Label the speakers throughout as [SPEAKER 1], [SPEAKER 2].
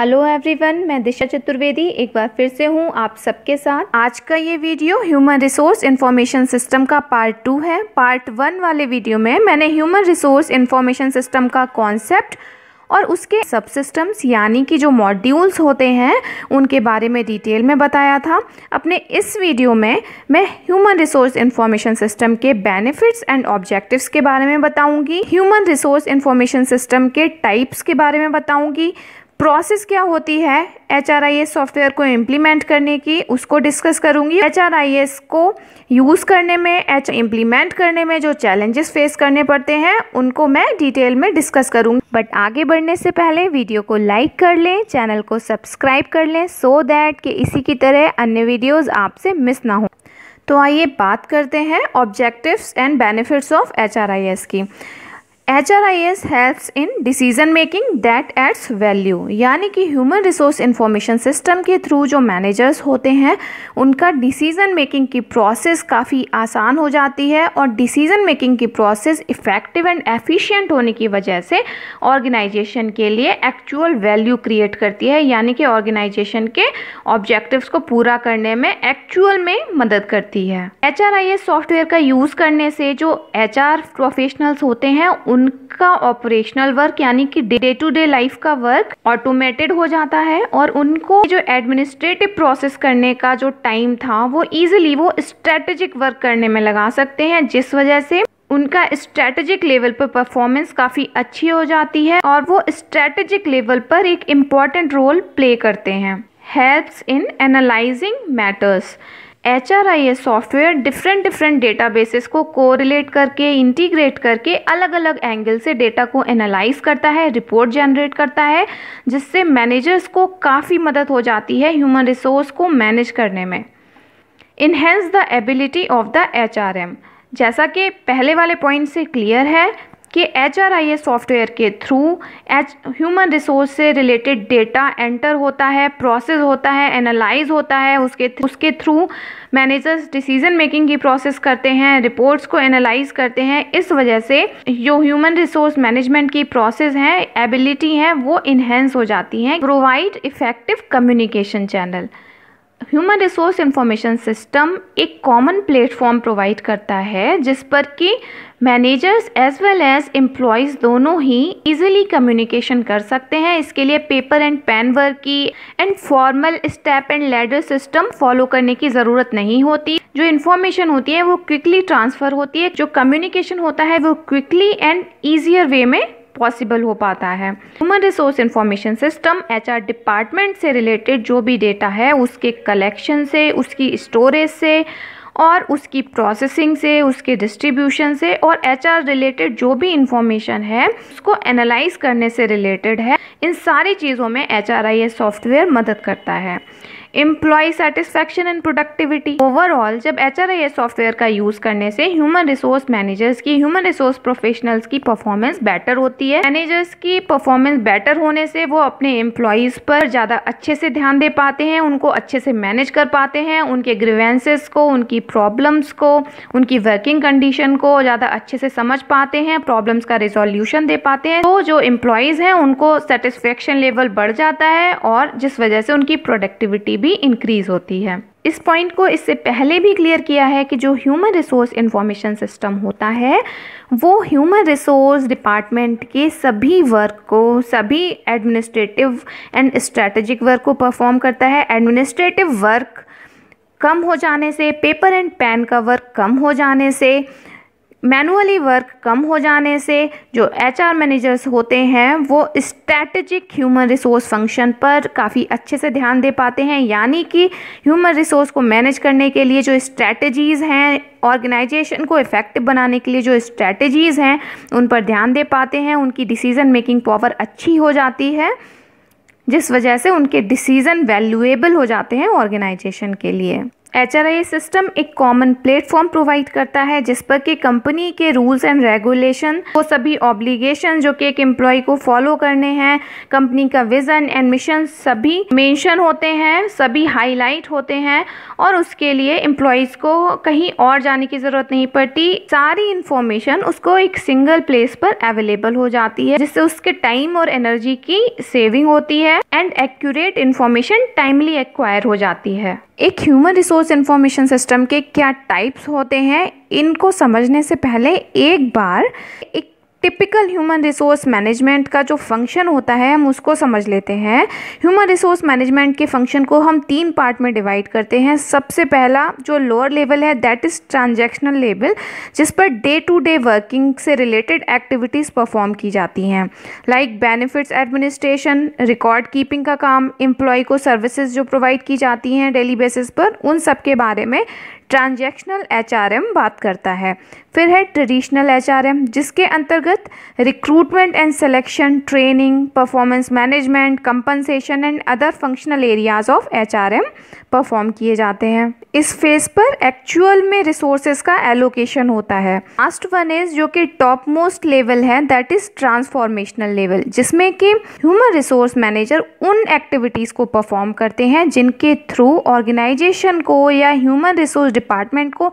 [SPEAKER 1] Hello everyone मैं दिशा चतुर्वेदी. एक बार फिर से हूँ आप सबके साथ. आज का ये video human resource information system का पार्ट टू है. पार्ट वन वाले वीडियो में मैंने ह्यूमन रिसोर्स इंफॉर्मेशन सिस्टम का कॉन्सेप्ट और उसके सब सिस्टम्स यानी कि जो मॉड्यूल्स होते हैं, उनके बारे में डिटेल में बताया था. अपने इस वीडियो में मैं ह्यूमन रिसोर्स इंफॉर्मेशन सिस्टम के बेनिफिट्स एंड ऑब्जेक्टिव्स के बारे में बताऊँगी. ह्यूमन रिसोर्स इंफॉर्मेशन सिस्टम के टाइप्स के बारे में बताऊँगी. प्रोसेस क्या होती है? H R I S software को इम्प्लीमेंट करने की, उसको डिस्कस करूँगी। एच आर आई एस को यूज़ करने में एच इम्प्लीमेंट करने में जो चैलेंजेस फेस करने पड़ते हैं, उनको मैं डिटेल में डिस्कस करूँगी। बट आगे बढ़ने से पहले वीडियो को लाइक कर लें चैनल को सब्सक्राइब कर लें सो so दैट कि इसी की तरह अन्य वीडियोज़ आपसे मिस ना हो। तो आइए बात करते हैं objectives and benefits of H R I S की। H R I S helps in decision making that aids value यानी कि ह्यूमन रिसोर्स इंफॉर्मेशन सिस्टम के थ्रू जो मैनेजर्स होते हैं, उनका डिसीज़न मेकिंग की प्रोसेस काफ़ी आसान हो जाती है और डिसीज़न मेकिंग की प्रोसेस इफ़ेक्टिव एंड एफिशिएंट होने की वजह से ऑर्गेनाइजेशन के लिए एक्चुअल वैल्यू क्रिएट करती है। यानी कि ऑर्गेनाइजेशन के ऑब्जेक्टिव्स को पूरा करने में एक्चुअल में मदद करती है। H R I S software का यूज़ करने से जो एच आर प्रोफेशनल्स होते हैं उन उनका ऑपरेशनल वर्क यानी कि डे टू डे लाइफ का वर्क ऑटोमेटेड हो जाता है और उनको जो एडमिनिस्ट्रेटिव प्रोसेस करने का जो टाइम था, वो इजीली वो स्ट्रेटेजिक वर्क करने में लगा सकते हैं, जिस वजह से उनका स्ट्रेटेजिक लेवल पर परफॉर्मेंस काफ़ी अच्छी हो जाती है और वो स्ट्रेटेजिक लेवल पर एक इंपॉर्टेंट रोल प्ले करते हैं। Helps in analysing matters H R I S software different different databases को कोरिलेट करके इंटीग्रेट करके अलग अलग एंगल से डेटा को एनालाइज करता है रिपोर्ट जनरेट करता है, जिससे मैनेजर्स को काफ़ी मदद हो जाती है ह्यूमन रिसोर्स को मैनेज करने में। Enhance the ability of the H R M जैसा कि पहले वाले पॉइंट से क्लियर है कि एच सॉफ्टवेयर के थ्रू एच ह्यूमन रिसोर्स से रिलेटेड डेटा एंटर होता है, प्रोसेस होता है, एनालाइज होता है, उसके उसके थ्रू मैनेजर्स डिसीज़न मेकिंग की प्रोसेस करते हैं, रिपोर्ट्स को एनालाइज करते हैं। इस वजह से जो ह्यूमन रिसोर्स मैनेजमेंट की प्रोसेस हैं, एबिलिटी हैं, वो इन्हेंस हो जाती हैं। Provide effective communication channel. Human resource information system एक कॉमन प्लेटफॉर्म प्रोवाइड करता है, जिस पर कि managers as well as employees दोनों ही इजीली कम्युनिकेशन कर सकते हैं। इसके लिए पेपर एंड पेन वर्क की and formal step and ladder system follow करने की ज़रूरत नहीं होती। जो इन्फॉर्मेशन होती है, वो क्विकली ट्रांसफ़र होती है। जो कम्युनिकेशन होता है, वो क्विकली एंड ईजियर वे में पॉसिबल हो पाता है। Human resource information system HR department से रिलेटेड जो भी डेटा है, उसके कलेक्शन से, उसकी स्टोरेज से और उसकी प्रोसेसिंग से, उसके डिस्ट्रीब्यूशन से और एचआर रिलेटेड जो भी इंफॉर्मेशन है, उसको एनालाइज करने से रिलेटेड है। इन सारी चीज़ों में एच सॉफ्टवेयर मदद करता है। Employee satisfaction and productivity overall जब एच सॉफ्टवेयर का यूज़ करने से ह्यूमन रिसोर्स मैनेजर्स की ह्यूमन रिसोर्स प्रोफेशनल्स की परफॉर्मेंस बेटर होती है। मैनेजर्स की परफॉर्मेंस बेटर होने से वो अपने एम्प्लॉयज़ पर ज़्यादा अच्छे से ध्यान दे पाते हैं, उनको अच्छे से मैनेज कर पाते हैं, उनके ग्रीवेंसेस को, उनकी प्रॉब्लम्स को, उनकी वर्किंग कंडीशन को ज़्यादा अच्छे से समझ पाते हैं प्रॉब्लम्स का रिजोल्यूशन दे पाते हैं। तो जो एम्प्लॉयज़ हैं, उनको सेटिस्फेक्शन लेवल बढ़ जाता है और जिस वजह से उनकी प्रोडक्टिविटी भी इंक्रीज होती है। इस पॉइंट को इससे पहले भी क्लियर किया है कि जो ह्यूमन रिसोर्स इंफॉर्मेशन सिस्टम होता है, वो ह्यूमन रिसोर्स डिपार्टमेंट के सभी वर्क को, सभी एडमिनिस्ट्रेटिव एंड स्ट्रेटेजिक वर्क को परफॉर्म करता है। एडमिनिस्ट्रेटिव वर्क कम हो जाने से पेपर एंड पेन का वर्क कम हो जाने से मैनुअली वर्क कम हो जाने से जो एच आर मैनेजर्स होते हैं, वो स्ट्रैटेजिक ह्यूमन रिसोर्स फ़ंक्शन पर काफ़ी अच्छे से ध्यान दे पाते हैं। यानी कि ह्यूमन रिसोर्स को मैनेज करने के लिए जो स्ट्रैटेजीज़ हैं ऑर्गेनाइजेशन को इफ़ेक्टिव बनाने के लिए जो स्ट्रैटेजीज़ हैं, उन पर ध्यान दे पाते हैं। उनकी डिसीज़न मेकिंग पावर अच्छी हो जाती है, जिस वजह से उनके डिसीज़न वैल्यूएबल हो जाते हैं ऑर्गेनाइजेशन के लिए। एच सिस्टम एक कॉमन प्लेटफॉर्म प्रोवाइड करता है, जिस पर कि कंपनी के रूल्स एंड रेगुलेशन वो सभी ऑब्लिगेशन जो कि एक एम्प्लॉय को फॉलो करने हैं कंपनी का विजन एंड मिशन सभी मेंशन होते हैं, सभी हाईलाइट होते हैं, और उसके लिए एम्प्लॉयज़ को कहीं और जाने की ज़रूरत नहीं पड़ती। सारी इंफॉर्मेशन उसको एक सिंगल प्लेस पर अवेलेबल हो जाती है, जिससे उसके टाइम और एनर्जी की सेविंग होती है and accurate information timely acquire हो जाती है। एक ह्यूमन रिसोर्स इंफॉर्मेशन सिस्टम के क्या टाइप्स होते हैं, इनको समझने से पहले एक बार एक टिपिकल ह्यूमन रिसोर्स मैनेजमेंट का जो फ़ंक्शन होता है, हम उसको समझ लेते हैं। ह्यूमन रिसोर्स मैनेजमेंट के फ़ंक्शन को हम तीन पार्ट में डिवाइड करते हैं। सबसे पहला, जो लोअर लेवल है दैट इज़ ट्रांजैक्शनल लेवल जिस पर डे टू डे वर्किंग से रिलेटेड एक्टिविटीज़ परफॉर्म की जाती हैं। Like benefits administration record keeping का काम एम्प्लॉय को सर्विसेज़ जो प्रोवाइड की जाती हैं डेली बेसिस पर, उन सब के बारे में ट्रांजैक्शनल एचआरएम बात करता है। फिर है ट्रेडिशनल एचआरएम, जिसके अंतर्गत recruitment and selection, training, performance management, compensation and other functional areas of HRM perform किए जाते हैं। इस फ़ेज़ पर एक्चुअल में रिसोर्सेज का एलोकेशन होता है। लास्ट वन इज़ जो कि टॉप मोस्ट लेवल है दैट इज़ ट्रांसफॉर्मेशनल लेवल जिसमें कि ह्यूमन रिसोर्स मैनेजर उन एक्टिविटीज़ को परफॉर्म करते हैं जिनके थ्रू ऑर्गेनाइजेशन को या ह्यूमन रिसोर्स डिपार्टमेंट को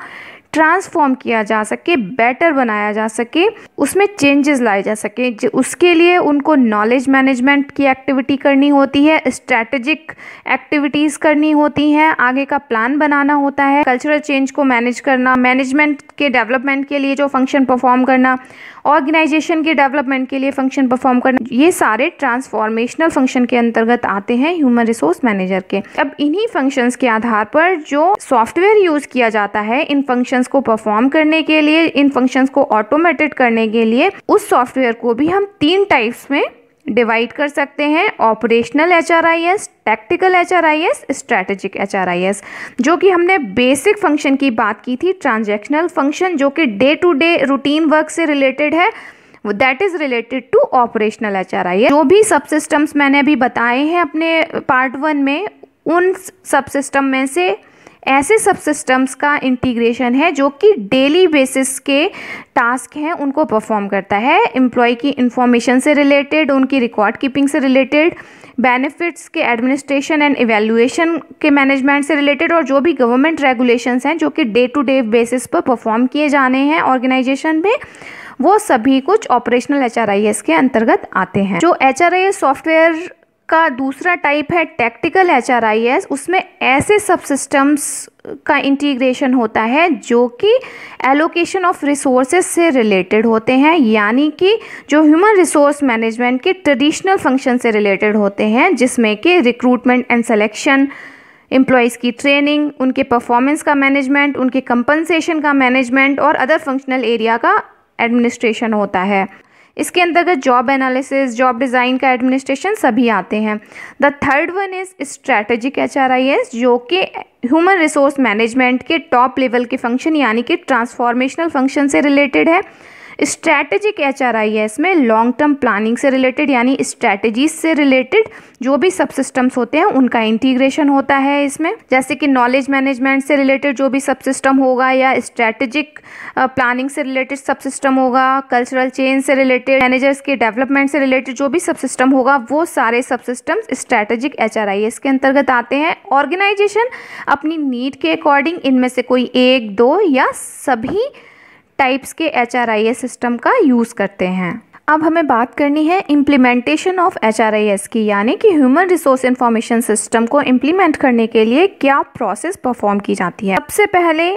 [SPEAKER 1] ट्रांसफॉर्म किया जा सके बेटर बनाया जा सके। उसमें चेंजेस लाए जा सके। उसके लिए उनको नॉलेज मैनेजमेंट की एक्टिविटी करनी होती है स्ट्रैटेजिक एक्टिविटीज़ करनी होती हैं, आगे का प्लान बनाना होता है कल्चरल चेंज को मैनेज करना मैनेजमेंट के डेवलपमेंट के लिए जो फ़ंक्शन परफॉर्म करना ऑर्गेनाइजेशन के डेवलपमेंट के लिए फ़ंक्शन परफॉर्म करना, ये सारे ट्रांसफॉर्मेशनल फ़ंक्शन के अंतर्गत आते हैं ह्यूमन रिसोर्स मैनेजर के। अब इन्हीं फ़ंक्शंस के आधार पर जो सॉफ्टवेयर यूज़ किया जाता है, इन फ़ंक्शंस को परफॉर्म करने के लिए, इन फ़ंक्शंस को ऑटोमेटेड करने के लिए उस सॉफ्टवेयर को भी हम तीन टाइप्स में डिवाइड कर सकते हैं operational H R I S tactical H R I S strategic H R I S जो कि हमने बेसिक फ़ंक्शन की बात की थी ट्रांजेक्शनल फ़ंक्शन जो कि day to day routine work से रिलेटेड है that is related to operational H R I S जो भी सब सिस्टम्स मैंने अभी बताए हैं अपने पार्ट वन में, उन सब सिस्टम में से ऐसे सब सिस्टम्स का इंटीग्रेशन है जो कि डेली बेसिस के टास्क हैं, उनको परफॉर्म करता है। एम्प्लॉय की इंफॉर्मेशन से रिलेटेड उनकी रिकॉर्ड कीपिंग से रिलेटेड बेनिफिट्स के एडमिनिस्ट्रेशन एंड इवेल्युएशन के मैनेजमेंट से रिलेटेड और जो भी गवर्नमेंट रेगुलेशंस हैं जो कि डे टू डे बेसिस पर परफॉर्म किए जाने हैं ऑर्गेनाइजेशन में, वो सभी कुछ ऑपरेशनल एचआरआईएस के अंतर्गत आते हैं। जो एचआरआईएस सॉफ्टवेयर का दूसरा टाइप है टेक्टिकल एच उसमें ऐसे सब सिस्टम्स का इंटीग्रेशन होता है जो कि एलोकेशन ऑफ़ रिसोर्सेज से रिलेटेड होते हैं, यानी कि जो ह्यूमन रिसोर्स मैनेजमेंट के ट्रेडिशनल फ़ंक्शन से रिलेटेड होते हैं, जिसमें कि रिक्रूटमेंट एंड सिलेक्शन एम्प्लॉयज़ की ट्रेनिंग उनके परफॉर्मेंस का मैनेजमेंट उनके कंपनसेशन का मैनेजमेंट और अदर फंक्शनल एरिया का एडमिनिस्ट्रेशन होता है। इसके अंतर्गत जॉब एनालिसिस जॉब डिज़ाइन का एडमिनिस्ट्रेशन सभी आते हैं। The third one is strategic H जो कि ह्यूमन रिसोर्स मैनेजमेंट के टॉप लेवल के फ़ंक्शन यानी कि ट्रांसफॉर्मेशनल फ़ंक्शन से रिलेटेड है। स्ट्रैटेजिक एच आर आई है इसमें लॉन्ग टर्म प्लानिंग से रिलेटेड यानी स्ट्रैटेजीज से रिलेटेड जो भी सब सिस्टम्स होते हैं, उनका इंटीग्रेशन होता है इसमें। जैसे कि नॉलेज मैनेजमेंट से रिलेटेड जो भी सब सिस्टम होगा या स्ट्रैटेजिक प्लानिंग से रिलेटेड सब सिस्टम होगा कल्चरल चेंज से रिलेटेड मैनेजर्स के डेवलपमेंट से रिलेटेड जो भी सब सिस्टम होगा, वो सारे subsystems strategic H R I के अंतर्गत आते हैं। ऑर्गेनाइजेशन अपनी नीड के अकॉर्डिंग इनमें से कोई एक, दो या सभी टाइप्स के एचआरआईएस सिस्टम का यूज़ करते हैं। अब हमें बात करनी है इम्प्लीमेंटेशन ऑफ़ एचआरआईएस की, यानी कि ह्यूमन रिसोर्स इंफॉर्मेशन सिस्टम को इम्प्लीमेंट करने के लिए क्या प्रोसेस परफॉर्म की जाती है। सबसे पहले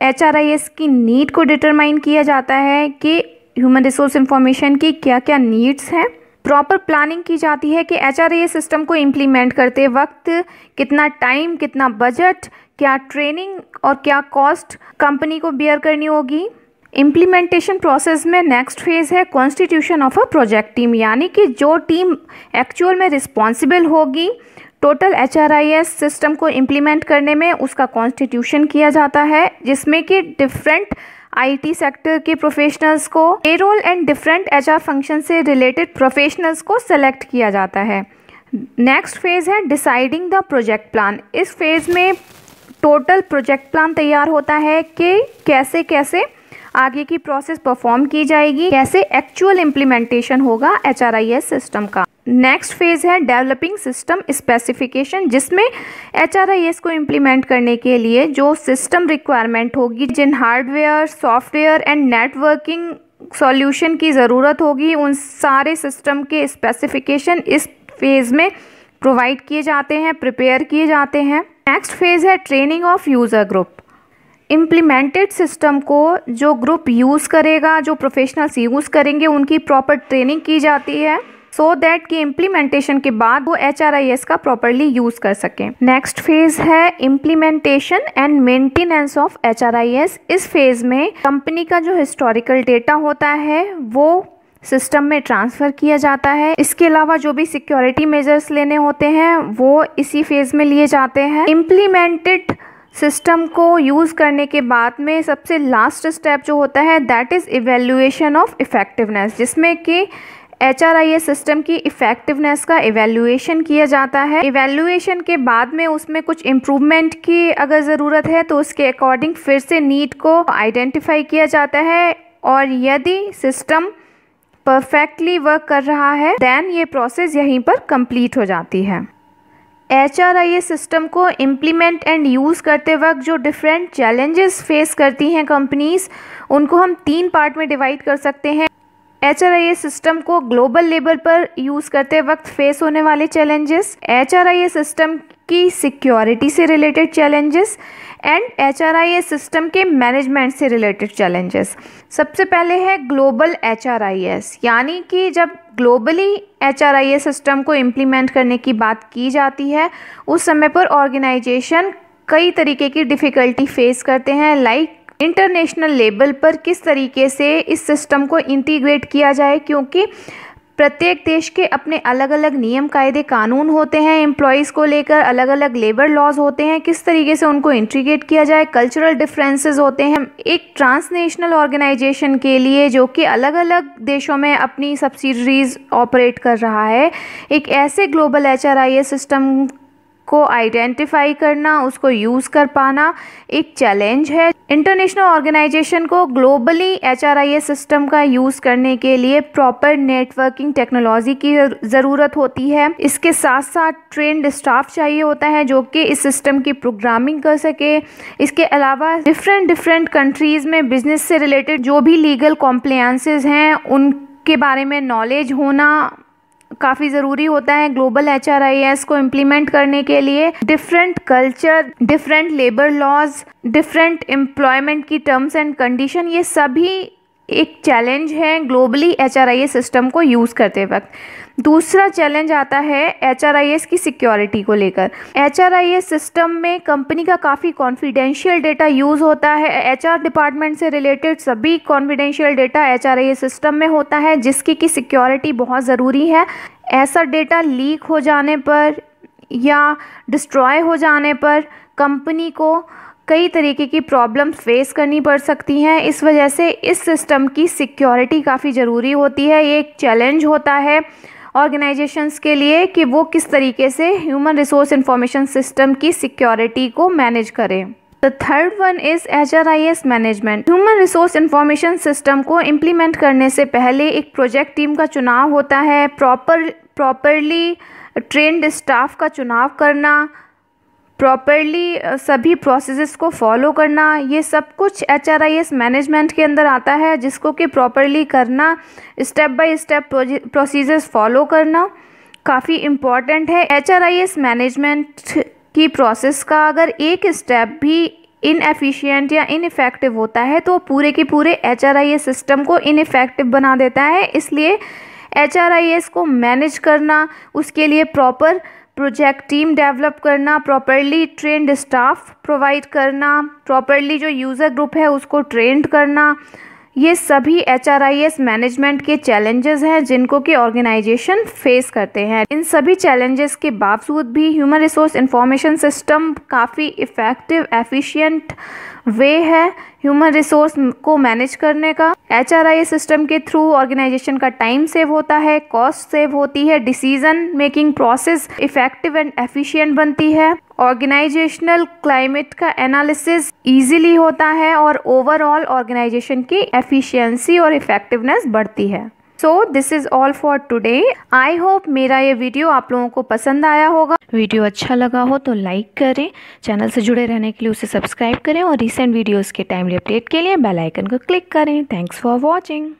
[SPEAKER 1] एचआरआईएस की नीड को डिटरमाइन किया जाता है कि ह्यूमन रिसोर्स इंफॉर्मेशन की क्या क्या नीड्स हैं। प्रॉपर प्लानिंग की जाती है कि एच सिस्टम को इम्प्लीमेंट करते वक्त कितना टाइम कितना बजट क्या ट्रेनिंग और क्या कॉस्ट कंपनी को बियर करनी होगी। इम्प्लीमेंटेशन प्रोसेस में नेक्स्ट फ़ेज़ है constitution of a project team यानी कि जो टीम एक्चुअल में रिस्पॉन्सिबल होगी टोटल एचआरआईएस सिस्टम को इम्प्लीमेंट करने में उसका कॉन्स्टिट्यूशन किया जाता है, जिसमें कि डिफरेंट आईटी सेक्टर के प्रोफेशनल्स को payroll and different HR function से रिलेटेड प्रोफेशनल्स को सेलेक्ट किया जाता है। नेक्स्ट फ़ेज़ है डिसाइडिंग द प्रोजेक्ट प्लान इस फ़ेज़ में टोटल प्रोजेक्ट प्लान तैयार होता है कि कैसे कैसे आगे की प्रोसेस परफॉर्म की जाएगी। कैसे एक्चुअल इम्प्लीमेंटेशन होगा एचआरआईएस सिस्टम का? नेक्स्ट फ़ेज़ है डेवलपिंग सिस्टम स्पेसिफिकेशन जिसमें एचआरआईएस को इम्प्लीमेंट करने के लिए जो सिस्टम रिक्वायरमेंट होगी, जिन hardware software and networking solution की ज़रूरत होगी, उन सारे सिस्टम के स्पेसिफिकेशन इस फ़ेज़ में प्रोवाइड किए जाते हैं प्रिपेयर किए जाते हैं। नेक्स्ट फ़ेज़ है training of user group implemented system को जो ग्रुप यूज़ करेगा, जो प्रोफेशनल्स यूज़ करेंगे, उनकी प्रॉपर ट्रेनिंग की जाती है सो so दैट कि इम्प्लीमेंटेशन के बाद वो HRIS का प्रॉपरली यूज़ कर सकें। नेक्स्ट फ़ेज़ है implementation and maintenance of H इस फ़ेज़ में कंपनी का जो हिस्टोरिकल डेटा होता है, वो सिस्टम में ट्रांसफ़र किया जाता है। इसके अलावा जो भी सिक्योरिटी मेजर्स लेने होते हैं, वो इसी फ़ेज़ में लिए जाते हैं। इम्प्लीमेंटेड सिस्टम को यूज़ करने के बाद में सबसे लास्ट स्टेप जो होता है that is evaluation of effectiveness जिसमें कि H R I S system की इफ़ेक्टिवनेस का इवेल्युएशन किया जाता है। इवेल्युएशन के बाद में उसमें कुछ इम्प्रूवमेंट की अगर ज़रूरत है तो उसके अकॉर्डिंग फिर से नीड को आइडेंटिफाई किया जाता है। और यदि सिस्टम परफेक्टली वर्क कर रहा है देन ये प्रोसेस यहीं पर कंप्लीट हो जाती है। H R I A system को इम्प्लीमेंट एंड यूज़ करते वक्त जो डिफरेंट चैलेंजेस फेस करती हैं कंपनीज़ उनको हम तीन पार्ट में डिवाइड कर सकते हैं। H R I A system को ग्लोबल लेवल पर यूज़ करते वक्त फेस होने वाले challenges H R I A system की सिक्योरिटी से related challenges and H R I S system के मैनेजमेंट से रिलेटेड चैलेंजेस। सबसे पहले है global H R I S यानी कि जब globally H R I S system को इम्प्लीमेंट करने की बात की जाती है, उस समय पर ऑर्गेनाइजेशन कई तरीके की डिफ़िकल्टी फेस करते हैं लाइक इंटरनेशनल लेवल पर किस तरीके से इस सिस्टम को इंटीग्रेट किया जाए, क्योंकि प्रत्येक देश के अपने अलग अलग नियम कायदे कानून होते हैं एम्प्लॉयज़ को लेकर अलग अलग लेबर लॉज होते हैं, किस तरीके से उनको इंट्रीगेट किया जाए कल्चरल डिफरेंसेस होते हैं। एक ट्रांसनेशनल ऑर्गेनाइजेशन के लिए जो कि अलग अलग देशों में अपनी सब्सिडरीज ऑपरेट कर रहा है, एक ऐसे ग्लोबल एचआरआईएस सिस्टम को आइडेंटिफाई करना, उसको यूज़ कर पाना एक चैलेंज है। इंटरनेशनल ऑर्गेनाइजेशन को ग्लोबली एचआरआईएस सिस्टम का यूज़ करने के लिए प्रॉपर नेटवर्किंग टेक्नोलॉजी की ज़रूरत होती है। इसके साथ साथ ट्रेंड स्टाफ चाहिए होता है जो कि इस सिस्टम की प्रोग्रामिंग कर सके। इसके अलावा डिफरेंट डिफरेंट कंट्रीज़ में बिज़नेस से रिलेटेड जो भी लीगल कॉम्प्लियंसेस हैं, उनके बारे में नॉलेज होना काफ़ी ज़रूरी होता है ग्लोबल एचआरआईएस को इम्प्लीमेंट करने के लिए। Different culture different labour laws different employment की टर्म्स एंड कंडीशन ये सभी एक चैलेंज है ग्लोबली एचआरआईएस सिस्टम को यूज़ करते वक्त। दूसरा चैलेंज आता है एचआरआईएस की सिक्योरिटी को लेकर। एचआरआईएस सिस्टम में कंपनी का काफ़ी कॉन्फिडेंशियल डेटा यूज़ होता है। एचआर डिपार्टमेंट से रिलेटेड सभी कॉन्फिडेंशियल डेटा एचआरआईएस सिस्टम में होता है, जिसकी की सिक्योरिटी बहुत ज़रूरी है। ऐसा डेटा लीक हो जाने पर या डिस्ट्रॉय हो जाने पर कंपनी को कई तरीके की प्रॉब्लम फेस करनी पड़ सकती हैं। इस वजह से इस सिस्टम की सिक्योरिटी काफ़ी ज़रूरी होती है। ये एक चैलेंज होता है ऑर्गेनाइजेशंस के लिए कि वो किस तरीके से ह्यूमन रिसोर्स इंफॉर्मेशन सिस्टम की सिक्योरिटी को मैनेज करें। The third one is H R I S management human resource information system को इम्प्लीमेंट करने से पहले एक प्रोजेक्ट टीम का चुनाव होता है। प्रॉपर प्रॉपरली ट्रेंड स्टाफ का चुनाव करना प्रॉपरली सभी प्रोसेस को फॉलो करना, ये सब कुछ H R I S management के अंदर आता है, जिसको कि प्रॉपरली करना step by step procedures follow करना काफ़ी इंपॉर्टेंट है। H R I S management की प्रोसेस का अगर एक स्टेप भी इनएफिशिएंट या इनफेक्टिव होता है तो पूरे के पूरे H R I S system को इनफेक्टिव बना देता है। इसलिए एस को मैनेज करना, उसके लिए प्रॉपर प्रोजेक्ट टीम डेवलप करना प्रॉपरली ट्रेंड स्टाफ प्रोवाइड करना प्रॉपरली जो यूज़र ग्रुप है उसको ट्रेंड करना। ये सभी HRIS मैनेजमेंट के चैलेंजेस हैं जिनको कि ऑर्गेनाइजेशन फेस करते हैं। इन सभी चैलेंजेस के बावजूद भी ह्यूमन रिसोर्स इंफॉर्मेशन सिस्टम काफ़ी इफ़ेक्टिव एफिशिएंट वे है। ह्यूमन रिसोर्स को मैनेज करने का। एचआरआई सिस्टम के थ्रू ऑर्गेनाइजेशन का टाइम सेव होता है, कॉस्ट सेव होती है, decision making process effective and efficient बनती है। ऑर्गेनाइजेशनल क्लाइमेट का एनालिसिस इजीली होता है और ओवरऑल ऑर्गेनाइजेशन की एफिशिएंसी और इफेक्टिवनेस बढ़ती है। So this is all for today I hope मेरा ये वीडियो आप लोगों को पसंद आया होगा। वीडियो अच्छा लगा हो तो लाइक करें। चैनल से जुड़े रहने के लिए उसे सब्सक्राइब करें और रिसेंट वीडियोज़ के टाइमली अपडेट के लिए बेलाइकन को क्लिक करें। Thanks for watching